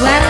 lugar